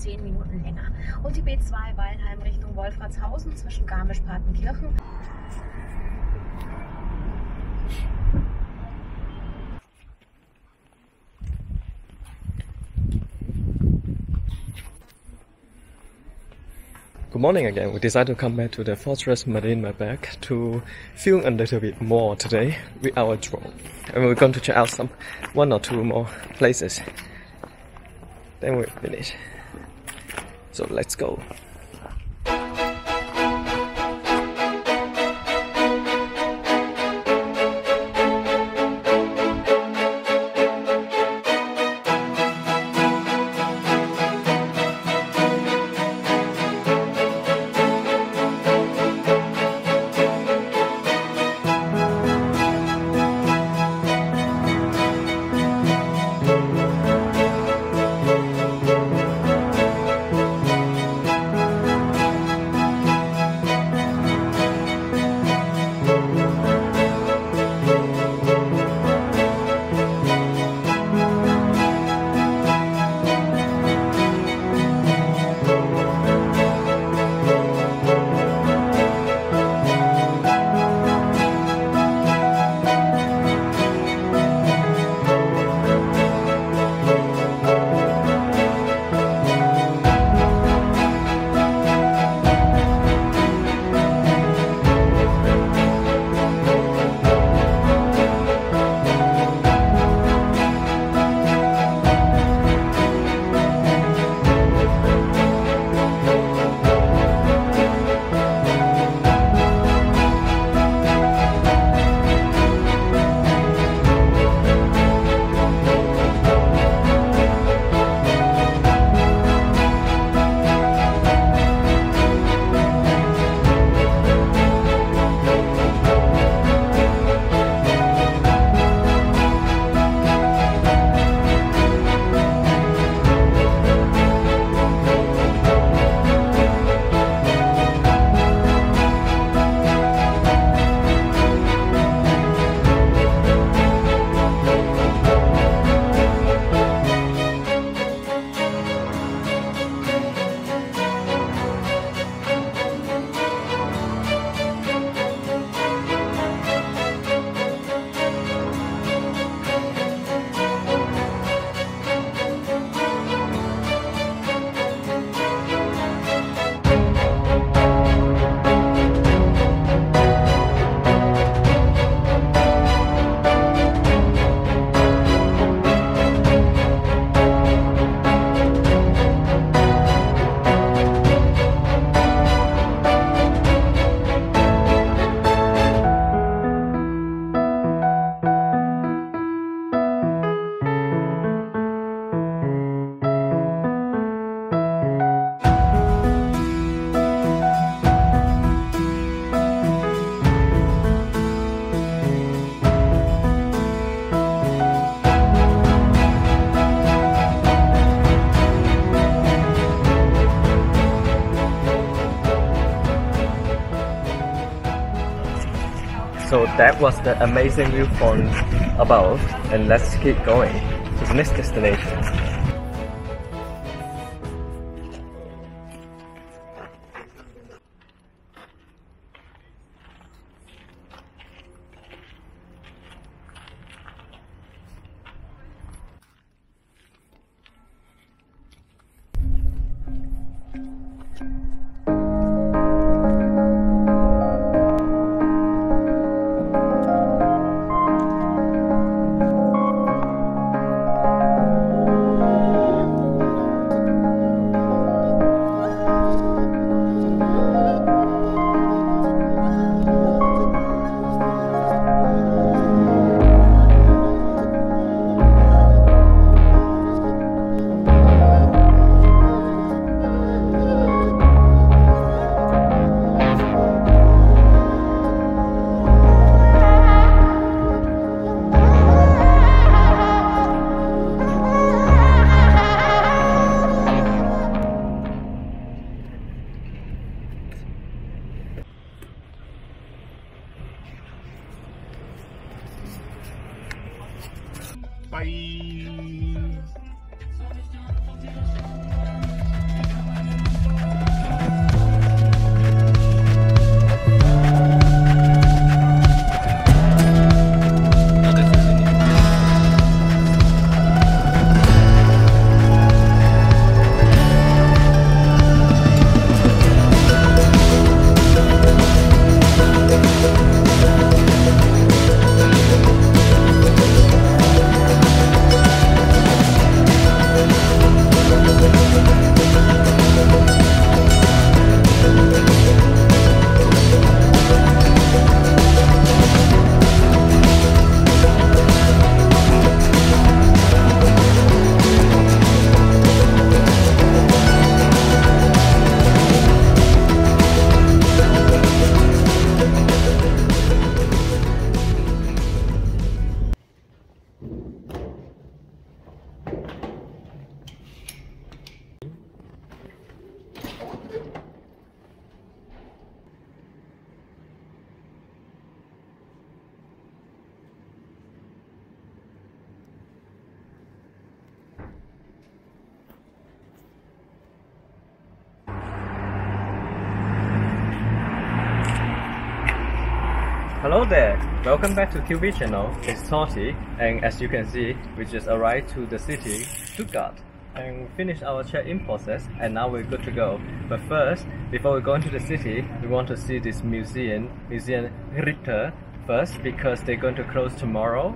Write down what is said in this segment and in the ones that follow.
10 Minuten länger. Und die B2 Weilheim Richtung Wolfratshausen zwischen Garmisch-Partenkirchen. Good morning again. We decided to come back to the Fortress Marine Mabec to film a little bit more today with our drone. And we're going to check out some one or two more places. Then we finish. So let's go. So that was the amazing view from above and let's keep going to the next destination. Hello there, welcome back to Q-We channel. It's Torty, and as you can see, we just arrived to the city, Stuttgart, and finished our check-in process, and now we're good to go. But first, before we go into the city, we want to see this museum, Museum Ritter, first because they're going to close tomorrow.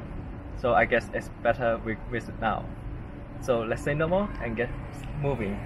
So I guess it's better we visit now. So let's say no more and get moving.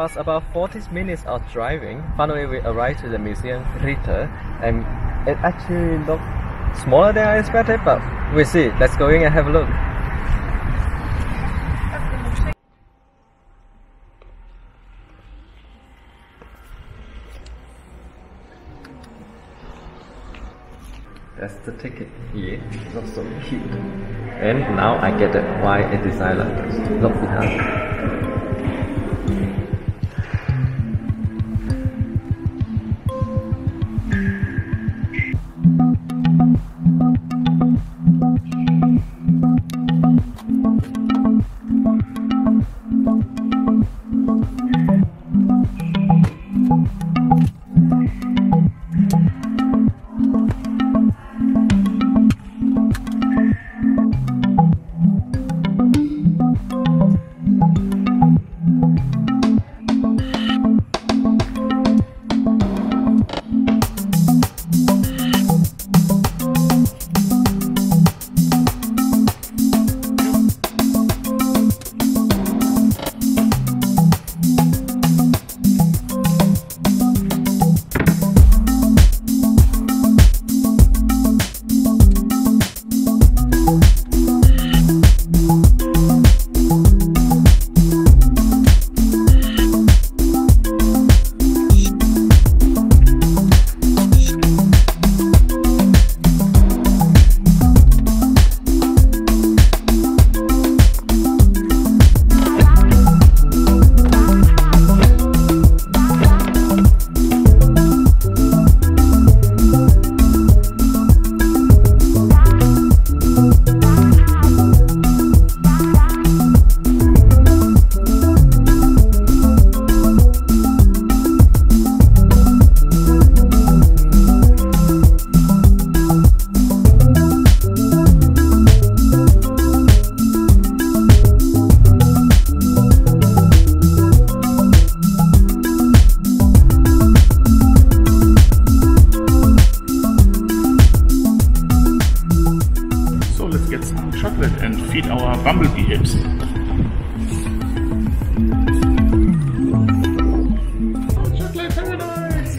Us about 40 minutes of driving. Finally, we arrived to the museum Ritter, and it actually looked smaller than I expected, but we'll see. Let's go in and have a look. That's the ticket here. It looks so cute. And now I get it why it designed like this. Look behind. Get some chocolate and feed our bumblebee hips. Chocolate paradise!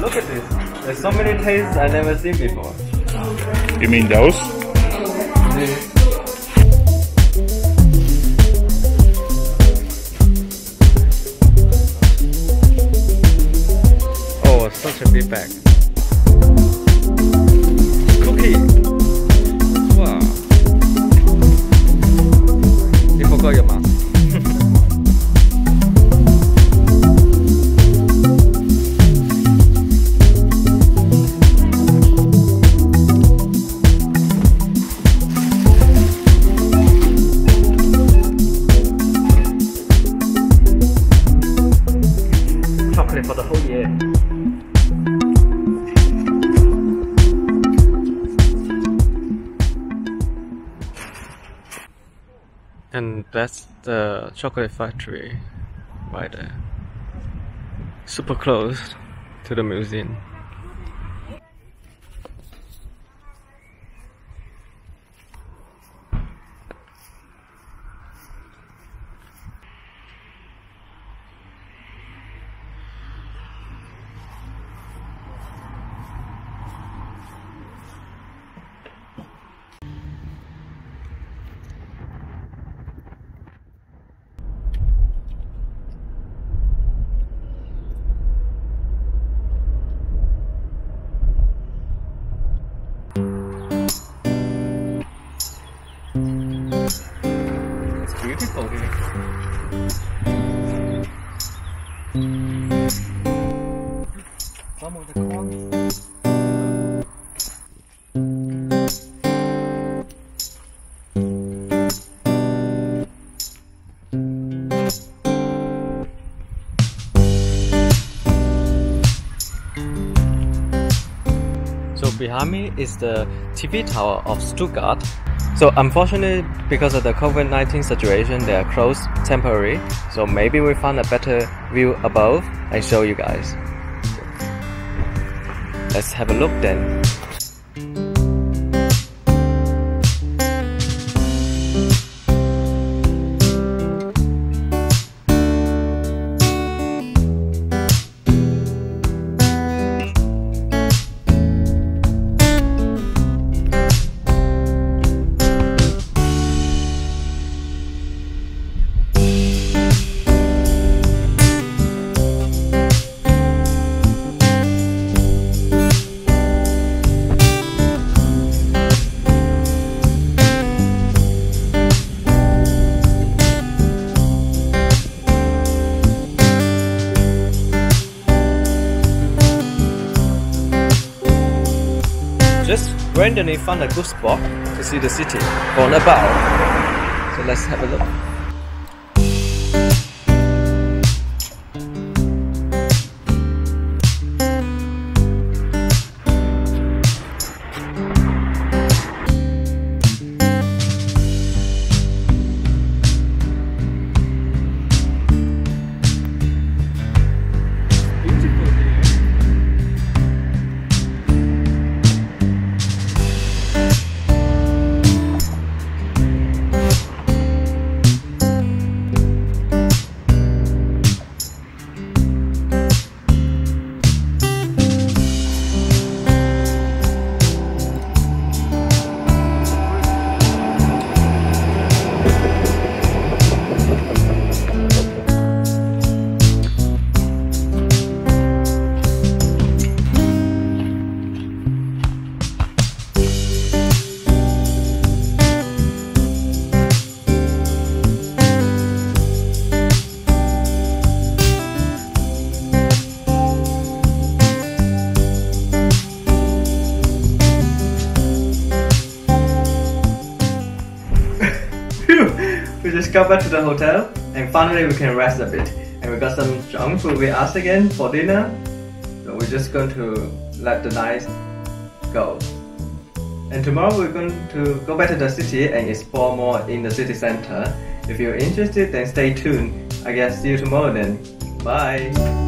Look at this. There's so many tastes I never seen before. You mean those? Oh, such a big bag. And that's the chocolate factory right there. Super close to the museum. Some of the. So is the TV tower of Stuttgart. So unfortunately, because of the COVID-19 situation, they are closed temporarily. So maybe we find a better view above and show you guys. Let's have a look then. Just randomly found a good spot to see the city from above. So let's have a look. Got back to the hotel and finally we can rest a bit. And we got some junk food with us again for dinner. So we're just going to let the night go. And tomorrow we're going to go back to the city and explore more in the city center. If you're interested, then stay tuned. I guess see you tomorrow then. Bye!